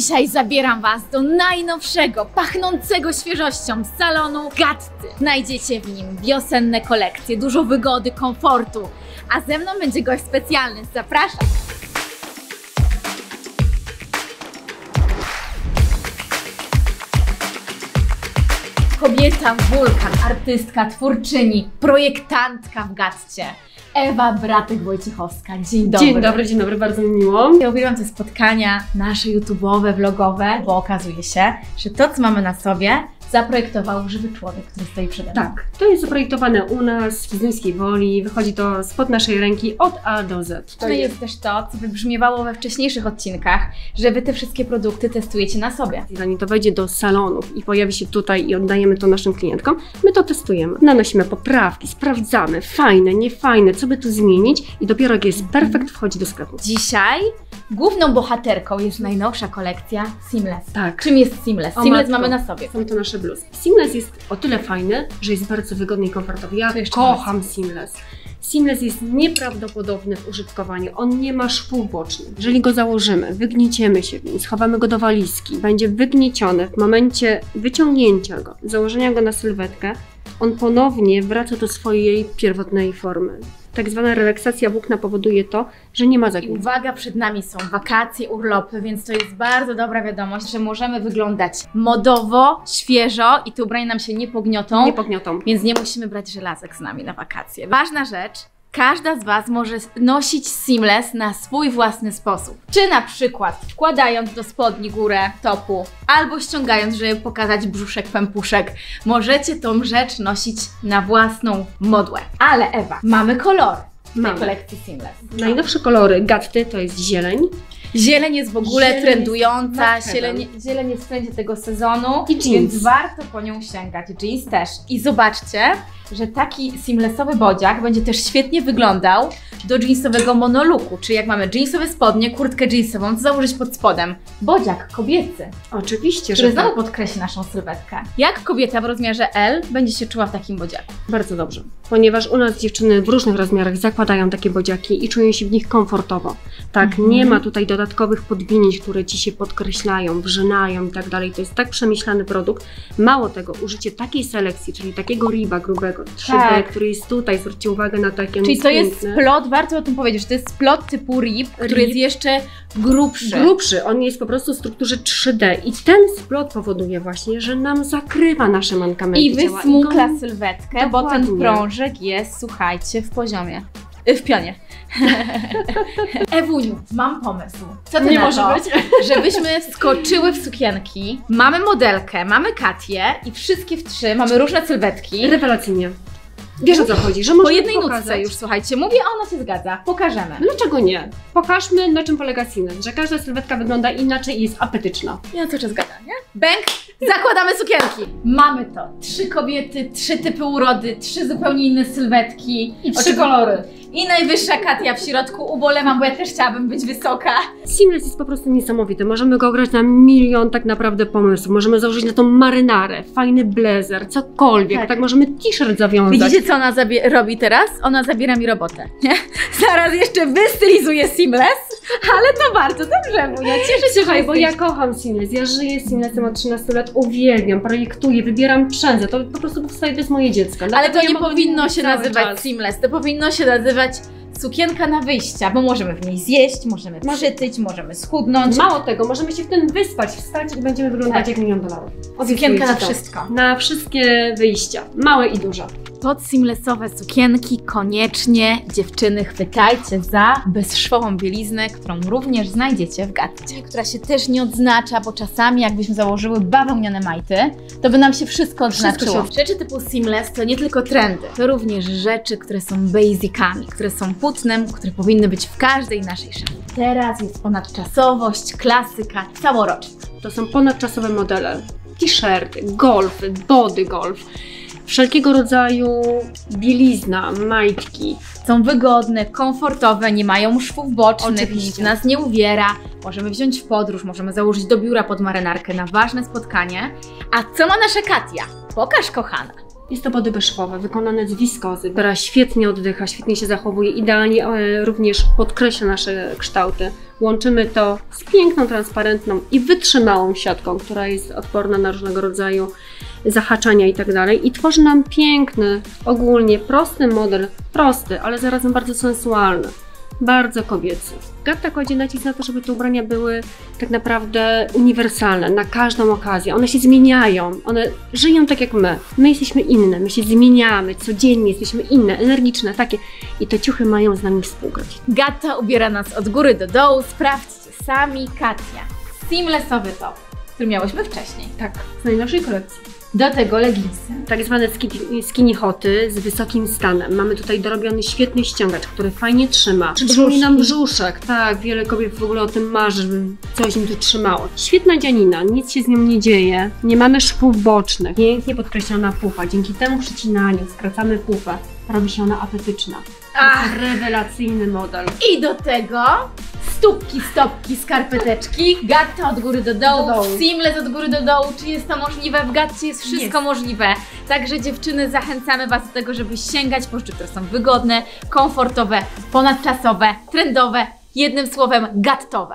Dzisiaj zabieram Was do najnowszego, pachnącego świeżością salonu Gatty. Znajdziecie w nim wiosenne kolekcje, dużo wygody, komfortu. A ze mną będzie gość specjalny. Zapraszam! Kobieta wulkan, artystka, twórczyni, projektantka w Gatcie. Ewa Bratek-Wojciechowska. Dzień dobry. Dzień dobry, dzień dobry, bardzo mi miło. Ja uwielbiam te spotkania nasze YouTube'owe, vlogowe, bo okazuje się, że to, co mamy na sobie, zaprojektował żywy człowiek, który stoi przede mną. Tak, to jest zaprojektowane u nas w Zduńskiej Woli, wychodzi to spod naszej ręki od A do Z. To jest też to, co wybrzmiewało we wcześniejszych odcinkach, że Wy te wszystkie produkty testujecie na sobie. Zanim to wejdzie do salonów i pojawi się tutaj i oddajemy to naszym klientkom, my to testujemy. Nanosimy poprawki, sprawdzamy, fajne, niefajne, co by tu zmienić i dopiero jak jest perfekt, wchodzi do sklepu. Dzisiaj główną bohaterką jest najnowsza kolekcja Seamless. Tak. Czym jest Seamless? O Seamless matko. mamy na sobie. Są to nasze bluzki. Seamless jest o tyle fajny, że jest bardzo wygodny i komfortowy. Ja kocham Seamless. Seamless jest nieprawdopodobny w użytkowaniu. On nie ma szwów bocznych. Jeżeli go założymy, wygnieciemy się w nim, schowamy go do walizki, będzie wygnieciony w momencie wyciągnięcia go, założenia go na sylwetkę, on ponownie wraca do swojej pierwotnej formy. Tak zwana relaksacja włókna powoduje to, że nie ma I zagnięcia. uwaga, przed nami są wakacje, urlopy, więc to jest bardzo dobra wiadomość, że możemy wyglądać modowo, świeżo i te ubrania nam się nie pogniotą. Nie pogniotą. więc nie musimy brać żelazek z nami na wakacje. Ważna rzecz. Każda z Was może nosić seamless na swój własny sposób. Czy na przykład wkładając do spodni górę topu, albo ściągając, żeby pokazać brzuszek, pępuszek. Możecie tą rzecz nosić na własną modłę. Ale Ewa, mamy kolor w tej kolekcji seamless. Najnowsze kolory Gatty to jest zieleń Zieleń jest w ogóle Zieleń trendująca, jest zieleń, zieleń jest w trendzie tego sezonu, I jeans. więc warto po nią sięgać. Jeans też. I zobaczcie, że taki seamlessowy bodziak będzie też świetnie wyglądał do jeansowego monoluku, czyli jak mamy jeansowe spodnie, kurtkę jeansową, co założyć pod spodem? Bodziak kobiecy, Oczywiście, który że tak. znowu podkreśli naszą sylwetkę. Jak kobieta w rozmiarze L będzie się czuła w takim bodziaku? Bardzo dobrze, ponieważ u nas dziewczyny w różnych rozmiarach zakładają takie bodziaki i czują się w nich komfortowo. Tak, Mhm. nie ma tutaj dodatkowych podwinięć, które ci się podkreślają, wrzynają i tak dalej. To jest tak przemyślany produkt. Mało tego, użycie takiej selekcji, czyli takiego riba grubego, 3D, Tak. który jest tutaj, zwróćcie uwagę na takie Czyli to jest piękny. splot, warto o tym powiedzieć, że to jest splot typu rib, który Rib. jest jeszcze grubszy. Grubszy, on jest po prostu w strukturze 3D i ten splot powoduje właśnie, że nam zakrywa nasze mankamenty I wysmukla go- sylwetkę, bo ten Dokładnie. prążek jest, słuchajcie, w poziomie. Y, W pionie. Ewuniu, mam pomysł. Co ty Nie na może to, być. żebyśmy wskoczyły w sukienki. Mamy modelkę, mamy Katię i wszystkie w trzy, mamy różne sylwetki. Rewelacyjnie. Wiesz o co chodzi, że Po możemy jednej pokazać. nutce już, słuchajcie, mówię, a ona się zgadza. Pokażemy. Dlaczego nie? Pokażmy, na czym polega Seamless, że każda sylwetka wygląda inaczej i jest apetyczna. Ja cały czas gadam, nie? Bęk, zakładamy sukienki. Mamy to. Trzy kobiety, trzy typy urody, trzy zupełnie inne sylwetki. I trzy kolory. I najwyższa Katia w środku. Ubolewam, bo ja też chciałabym być wysoka. Seamless jest po prostu niesamowity. Możemy go ograć na milion tak naprawdę pomysłów. Możemy założyć na tą marynarę, fajny blazer, cokolwiek. Tak. Tak, możemy t-shirt zawiązać. Widzicie, co ona robi teraz? Ona zabiera mi robotę. Nie? Zaraz jeszcze wystylizuje seamless, ale to bardzo dobrze, bo ja cieszę się, Słuchaj, bo ja kocham Seamless. Ja żyję Seamlessem od 13 lat, uwielbiam, projektuję, wybieram przędzę. To po prostu powstaje, to jest moje dziecko. Ale Dlatego to ja nie powinno się nazywać czas. seamless, to powinno się nazywać sukienka na wyjścia, bo możemy w niej zjeść, możemy Może- przytyć, możemy schudnąć. Mało tego, możemy się w tym wyspać, wstać i będziemy wyglądać Tak. jak milion dolarów. Sukienka na wszystko. Na wszystkie wyjścia, małe i duże. Pod seamlessowe sukienki koniecznie dziewczyny chwytajcie za bezszwową bieliznę, którą również znajdziecie w Gatcie, która się też nie odznacza, bo czasami jakbyśmy założyły bawełniane majty, to by nam się wszystko odznaczyło. Wszystko Rzeczy typu seamless to nie tylko trendy, to również rzeczy, które są basicami, które są płótnem, które powinny być w każdej naszej szafie. Teraz jest ponadczasowość, klasyka, całoroczna. To są ponadczasowe modele. T-shirty, golfy, body golf, wszelkiego rodzaju bielizna, majtki. Są wygodne, komfortowe, nie mają szwów bocznych, Oczywiście. nic nas nie uwiera. Możemy wziąć w podróż, możemy założyć do biura pod marynarkę na ważne spotkanie. A co ma nasza Katia? Pokaż, kochana. Jest to body beszwowe, wykonane z wiskozy, która świetnie oddycha, świetnie się zachowuje, idealnie e, również podkreśla nasze kształty. Łączymy to z piękną, transparentną i wytrzymałą siatką, która jest odporna na różnego rodzaju zahaczania i tak dalej. I tworzy nam piękny, ogólnie prosty model, prosty, ale zarazem bardzo sensualny bardzo kobiecy. Gatta kładzie nacisk na to, żeby te ubrania były tak naprawdę uniwersalne, na każdą okazję. One się zmieniają, one żyją tak jak my. My jesteśmy inne, my się zmieniamy, codziennie jesteśmy inne, energiczne, takie. I te ciuchy mają z nami współgrać. Gatta ubiera nas od góry do dołu. Sprawdźcie sami Katia. Seamlessowy top, który miałyśmy wcześniej. Tak, z najnowszej kolekcji. Do tego leginsy. Tak zwane skinny, hoty z wysokim stanem. Mamy tutaj dorobiony świetny ściągacz, który fajnie trzyma. Przypomina nam brzuszek. Tak, wiele kobiet w ogóle o tym marzy, żeby coś im tu trzymało. Świetna dzianina, nic się z nią nie dzieje. Nie mamy szwów bocznych. Pięknie podkreślona pufa. Dzięki temu przycinaniu skracamy pufę. Robi się ona apetyczna. Ach. Rewelacyjny model. I do tego stópki, stopki, skarpeteczki, gatta od góry do dołu, Do dołu. seamless od góry do dołu. Czy jest to możliwe? W gatcie jest wszystko Jest. możliwe. Także dziewczyny, zachęcamy Was do tego, żeby sięgać po rzeczy, które są wygodne, komfortowe, ponadczasowe, trendowe, jednym słowem gattowe.